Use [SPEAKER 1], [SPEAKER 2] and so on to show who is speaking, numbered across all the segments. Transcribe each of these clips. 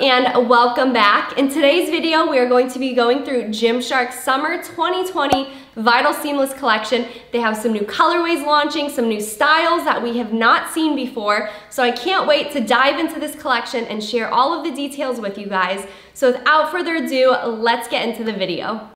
[SPEAKER 1] and welcome back. In today's video, we are going to be going through Gymshark's Summer 2020 Vital Seamless collection. They have some new colorways launching, some new styles that we have not seen before. So I can't wait to dive into this collection and share all of the details with you guys. So without further ado, let's get into the video.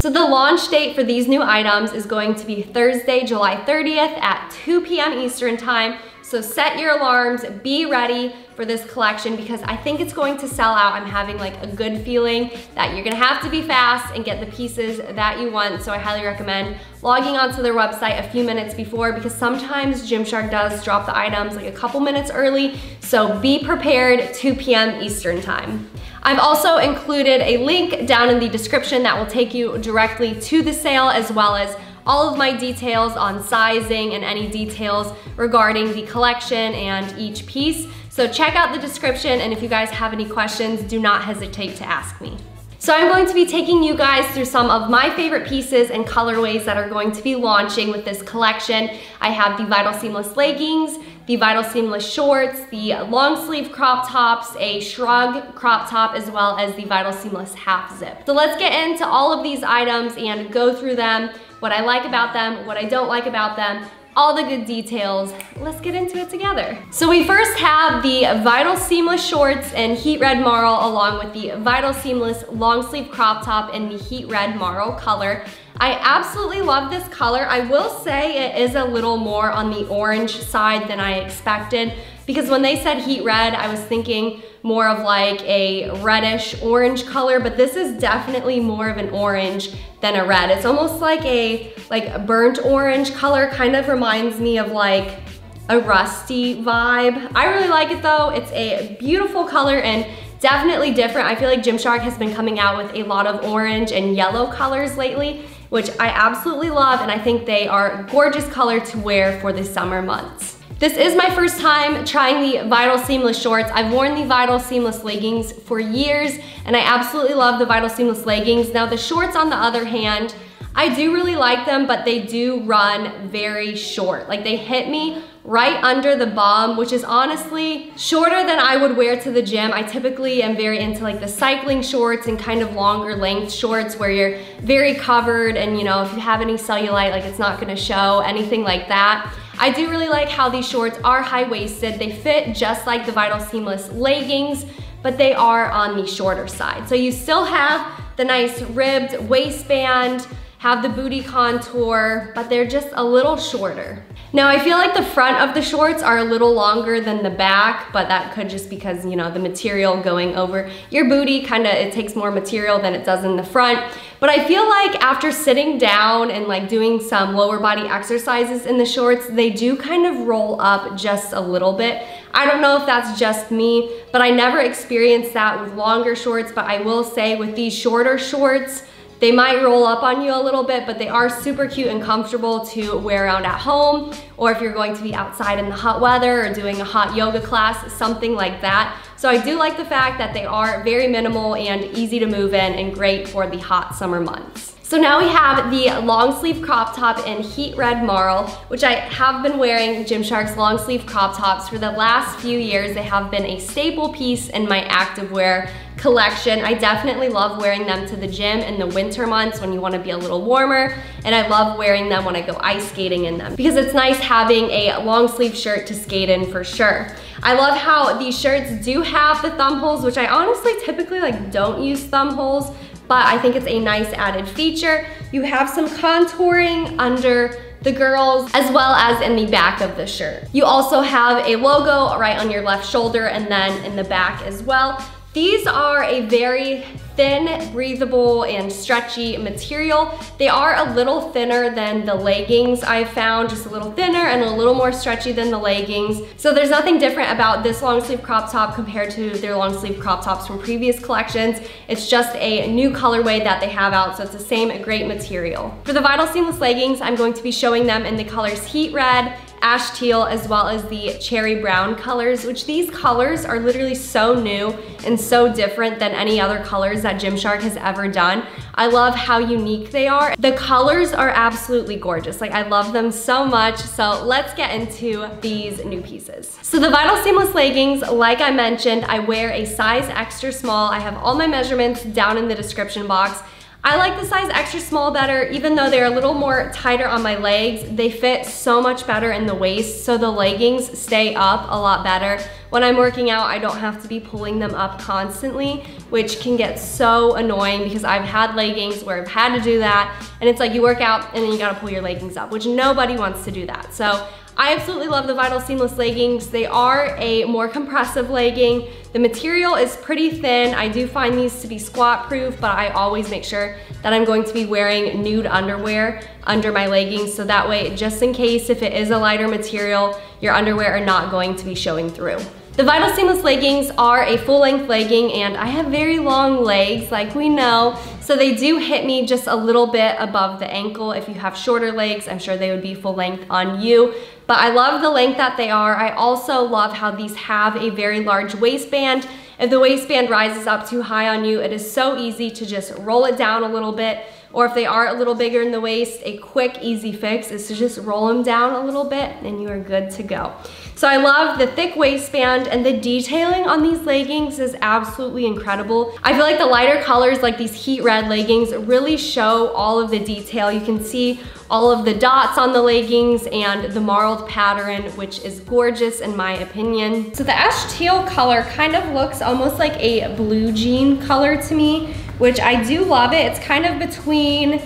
[SPEAKER 1] So the launch date for these new items is going to be Thursday, July 30th at 2 p.m. Eastern time. So set your alarms, be ready for this collection because I think it's going to sell out. I'm having like a good feeling that you're gonna have to be fast and get the pieces that you want. So I highly recommend logging onto their website a few minutes before because sometimes Gymshark does drop the items like a couple minutes early. So be prepared 2 p.m. Eastern time. I've also included a link down in the description that will take you directly to the sale as well as all of my details on sizing and any details regarding the collection and each piece. So check out the description and if you guys have any questions, do not hesitate to ask me. So I'm going to be taking you guys through some of my favorite pieces and colorways that are going to be launching with this collection. I have the Vital Seamless leggings, the Vital Seamless shorts, the long sleeve crop tops, a shrug crop top, as well as the Vital Seamless half zip. So let's get into all of these items and go through them what I like about them, what I don't like about them, all the good details. Let's get into it together. So we first have the Vital Seamless shorts in Heat Red Marl along with the Vital Seamless long sleeve crop top in the Heat Red Marl color. I absolutely love this color. I will say it is a little more on the orange side than I expected because when they said heat red, I was thinking more of like a reddish orange color, but this is definitely more of an orange than a red. It's almost like a like burnt orange color, kind of reminds me of like a rusty vibe. I really like it though. It's a beautiful color and definitely different. I feel like Gymshark has been coming out with a lot of orange and yellow colors lately which I absolutely love and I think they are gorgeous color to wear for the summer months. This is my first time trying the Vital Seamless shorts. I've worn the Vital Seamless leggings for years and I absolutely love the Vital Seamless leggings. Now the shorts on the other hand, I do really like them, but they do run very short. Like they hit me right under the bum, which is honestly shorter than I would wear to the gym. I typically am very into like the cycling shorts and kind of longer length shorts where you're very covered and you know, if you have any cellulite, like it's not gonna show, anything like that. I do really like how these shorts are high-waisted. They fit just like the Vital Seamless leggings, but they are on the shorter side. So you still have the nice ribbed waistband, have the booty contour, but they're just a little shorter. Now I feel like the front of the shorts are a little longer than the back, but that could just because, you know, the material going over your booty kind of, it takes more material than it does in the front. But I feel like after sitting down and like doing some lower body exercises in the shorts, they do kind of roll up just a little bit. I don't know if that's just me, but I never experienced that with longer shorts, but I will say with these shorter shorts, they might roll up on you a little bit, but they are super cute and comfortable to wear around at home, or if you're going to be outside in the hot weather or doing a hot yoga class, something like that. So I do like the fact that they are very minimal and easy to move in and great for the hot summer months. So now we have the long sleeve crop top in Heat Red Marl, which I have been wearing Gymshark's long sleeve crop tops for the last few years. They have been a staple piece in my activewear collection. I definitely love wearing them to the gym in the winter months when you wanna be a little warmer, and I love wearing them when I go ice skating in them because it's nice having a long sleeve shirt to skate in for sure. I love how these shirts do have the thumb holes, which I honestly typically like don't use thumb holes, but I think it's a nice added feature. You have some contouring under the girls as well as in the back of the shirt. You also have a logo right on your left shoulder and then in the back as well. These are a very thin, breathable, and stretchy material. They are a little thinner than the leggings I've found, just a little thinner and a little more stretchy than the leggings. So there's nothing different about this long sleeve crop top compared to their long sleeve crop tops from previous collections. It's just a new colorway that they have out, so it's the same great material. For the Vital Seamless leggings, I'm going to be showing them in the colors Heat Red ash teal, as well as the cherry brown colors, which these colors are literally so new and so different than any other colors that Gymshark has ever done. I love how unique they are. The colors are absolutely gorgeous. Like I love them so much. So let's get into these new pieces. So the Vital Seamless leggings, like I mentioned, I wear a size extra small. I have all my measurements down in the description box. I like the size extra small better, even though they're a little more tighter on my legs. They fit so much better in the waist, so the leggings stay up a lot better. When I'm working out, I don't have to be pulling them up constantly, which can get so annoying because I've had leggings where I've had to do that, and it's like you work out and then you gotta pull your leggings up, which nobody wants to do that. So I absolutely love the Vital Seamless leggings. They are a more compressive legging. The material is pretty thin. I do find these to be squat proof, but I always make sure that I'm going to be wearing nude underwear under my leggings. So that way, just in case if it is a lighter material, your underwear are not going to be showing through. The Vital Seamless leggings are a full length legging and I have very long legs like we know. So they do hit me just a little bit above the ankle. If you have shorter legs, I'm sure they would be full length on you. But I love the length that they are. I also love how these have a very large waistband. If the waistband rises up too high on you, it is so easy to just roll it down a little bit or if they are a little bigger in the waist, a quick, easy fix is to just roll them down a little bit and you are good to go. So I love the thick waistband and the detailing on these leggings is absolutely incredible. I feel like the lighter colors like these heat red leggings really show all of the detail. You can see all of the dots on the leggings and the marled pattern, which is gorgeous in my opinion. So the ash teal color kind of looks almost like a blue jean color to me which I do love it. It's kind of between,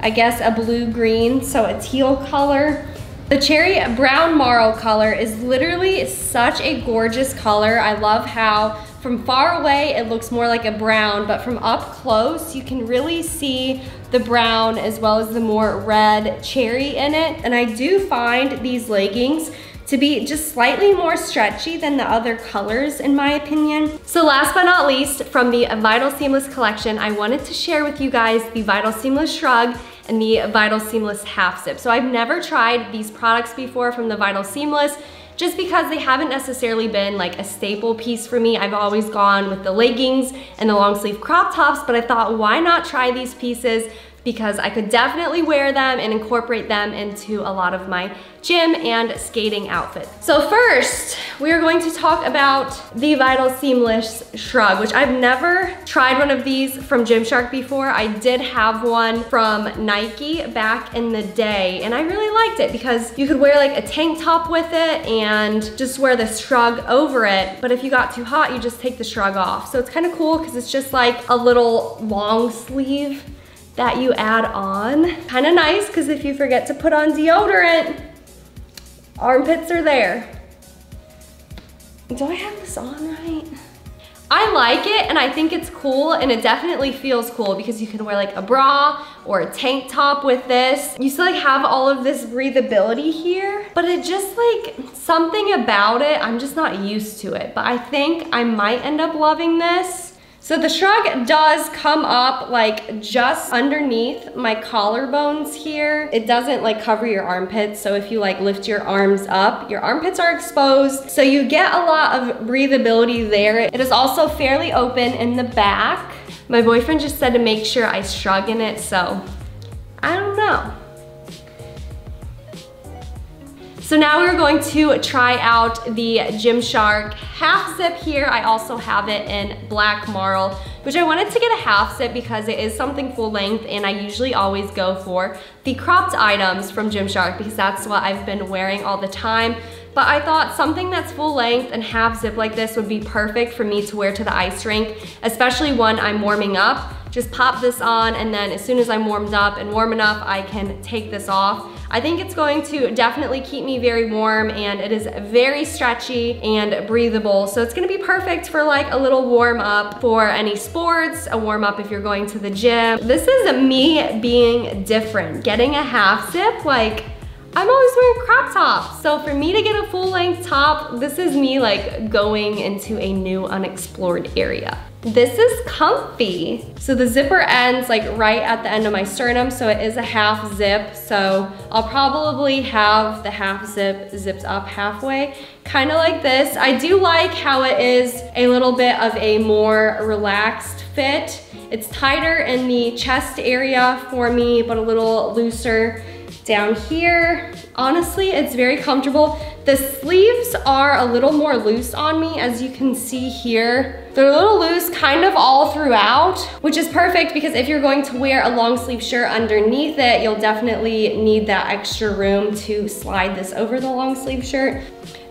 [SPEAKER 1] I guess, a blue-green, so a teal color. The cherry brown marl color is literally such a gorgeous color. I love how from far away it looks more like a brown, but from up close you can really see the brown as well as the more red cherry in it. And I do find these leggings to be just slightly more stretchy than the other colors in my opinion. So last but not least, from the Vital Seamless collection, I wanted to share with you guys the Vital Seamless Shrug and the Vital Seamless Half Zip. So I've never tried these products before from the Vital Seamless just because they haven't necessarily been like a staple piece for me. I've always gone with the leggings and the long sleeve crop tops, but I thought why not try these pieces because I could definitely wear them and incorporate them into a lot of my gym and skating outfits. So first, we are going to talk about the Vital Seamless Shrug, which I've never tried one of these from Gymshark before. I did have one from Nike back in the day, and I really liked it because you could wear like a tank top with it and just wear the shrug over it. But if you got too hot, you just take the shrug off. So it's kind of cool because it's just like a little long sleeve that you add on. Kind of nice because if you forget to put on deodorant, armpits are there. Do I have this on right? I like it and I think it's cool and it definitely feels cool because you can wear like a bra or a tank top with this. You still like have all of this breathability here, but it just like something about it, I'm just not used to it. But I think I might end up loving this. So the shrug does come up like just underneath my collarbones here. It doesn't like cover your armpits. So if you like lift your arms up, your armpits are exposed. So you get a lot of breathability there. It is also fairly open in the back. My boyfriend just said to make sure I shrug in it. So I don't know. So now we're going to try out the Gymshark half zip here. I also have it in black marl, which I wanted to get a half zip because it is something full length and I usually always go for the cropped items from Gymshark because that's what I've been wearing all the time. But I thought something that's full length and half zip like this would be perfect for me to wear to the ice rink, especially when I'm warming up. Just pop this on and then as soon as I'm warmed up and warm enough, I can take this off. I think it's going to definitely keep me very warm and it is very stretchy and breathable. So it's gonna be perfect for like a little warm up for any sports, a warm up if you're going to the gym. This is me being different. Getting a half zip, like, I'm always wearing crop tops. So for me to get a full length top, this is me like going into a new unexplored area. This is comfy. So the zipper ends like right at the end of my sternum, so it is a half zip. So I'll probably have the half zip zipped up halfway, kind of like this. I do like how it is a little bit of a more relaxed fit. It's tighter in the chest area for me, but a little looser down here. Honestly, it's very comfortable. The sleeves are a little more loose on me, as you can see here. They're a little loose kind of all throughout, which is perfect because if you're going to wear a long sleeve shirt underneath it, you'll definitely need that extra room to slide this over the long sleeve shirt.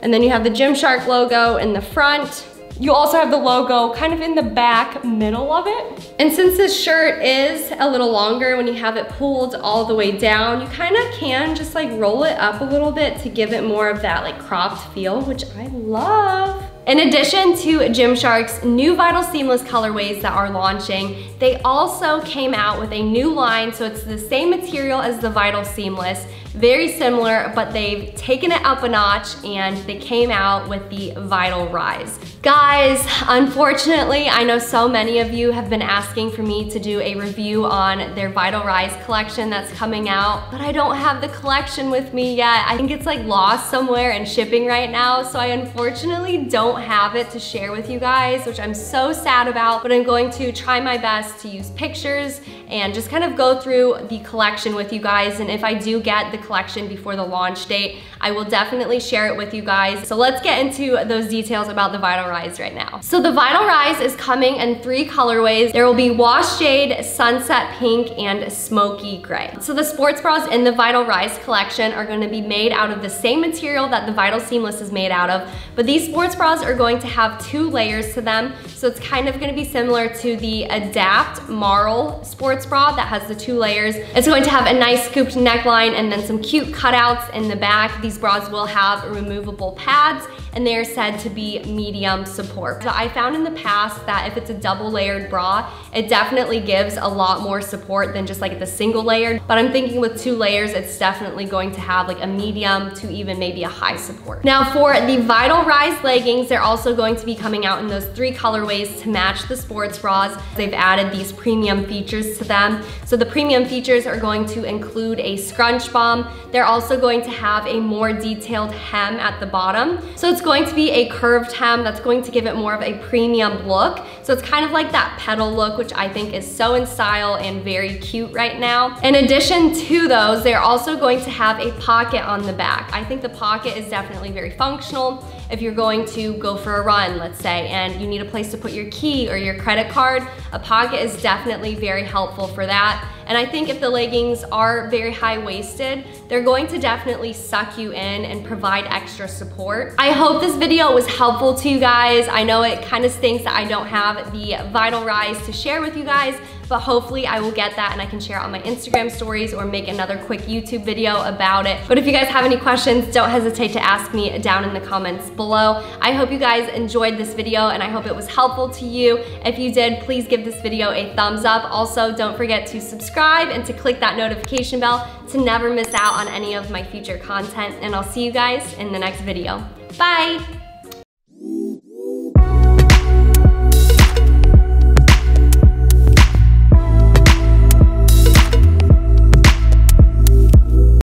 [SPEAKER 1] And then you have the Gymshark logo in the front. You also have the logo kind of in the back middle of it. And since this shirt is a little longer, when you have it pulled all the way down, you kind of can just like roll it up a little bit to give it more of that like cropped feel, which I love. In addition to Gymshark's new Vital Seamless colorways that are launching, they also came out with a new line, so it's the same material as the Vital Seamless, very similar, but they've taken it up a notch and they came out with the Vital Rise. Guys, unfortunately, I know so many of you have been asking for me to do a review on their Vital Rise collection that's coming out, but I don't have the collection with me yet. I think it's like lost somewhere in shipping right now, so I unfortunately don't have it to share with you guys, which I'm so sad about, but I'm going to try my best to use pictures and just kind of go through the collection with you guys, and if I do get the collection before the launch date, I will definitely share it with you guys. So let's get into those details about the Vital Rise right now. So the Vital Rise is coming in three colorways. There will be Wash Jade, Sunset Pink, and Smoky Gray. So the sports bras in the Vital Rise collection are gonna be made out of the same material that the Vital Seamless is made out of, but these sports bras are going to have two layers to them. So it's kind of gonna be similar to the Adapt Marl sports bra that has the two layers. It's going to have a nice scooped neckline and then some cute cutouts in the back. These bras will have removable pads and they are said to be medium support. So I found in the past that if it's a double layered bra, it definitely gives a lot more support than just like the single layered. But I'm thinking with two layers, it's definitely going to have like a medium to even maybe a high support. Now for the Vital Rise leggings, they're also going to be coming out in those three colorways to match the sports bras. They've added these premium features to them. So the premium features are going to include a scrunch bum. They're also going to have a more detailed hem at the bottom. So it's going to be a curved hem that's going to give it more of a premium look. So it's kind of like that petal look, which I think is so in style and very cute right now. In addition to those, they're also going to have a pocket on the back. I think the pocket is definitely very functional if you're going to go for a run, let's say, and you need a place to put your key or your credit card, a pocket is definitely very helpful for that. And I think if the leggings are very high-waisted, they're going to definitely suck you in and provide extra support. I hope this video was helpful to you guys. I know it kind of stinks that I don't have the Vital Rise to share with you guys, but hopefully I will get that and I can share it on my Instagram stories or make another quick YouTube video about it. But if you guys have any questions, don't hesitate to ask me down in the comments below. I hope you guys enjoyed this video and I hope it was helpful to you. If you did, please give this video a thumbs up. Also, don't forget to subscribe and to click that notification bell to never miss out on any of my future content. And I'll see you guys in the next video. Bye!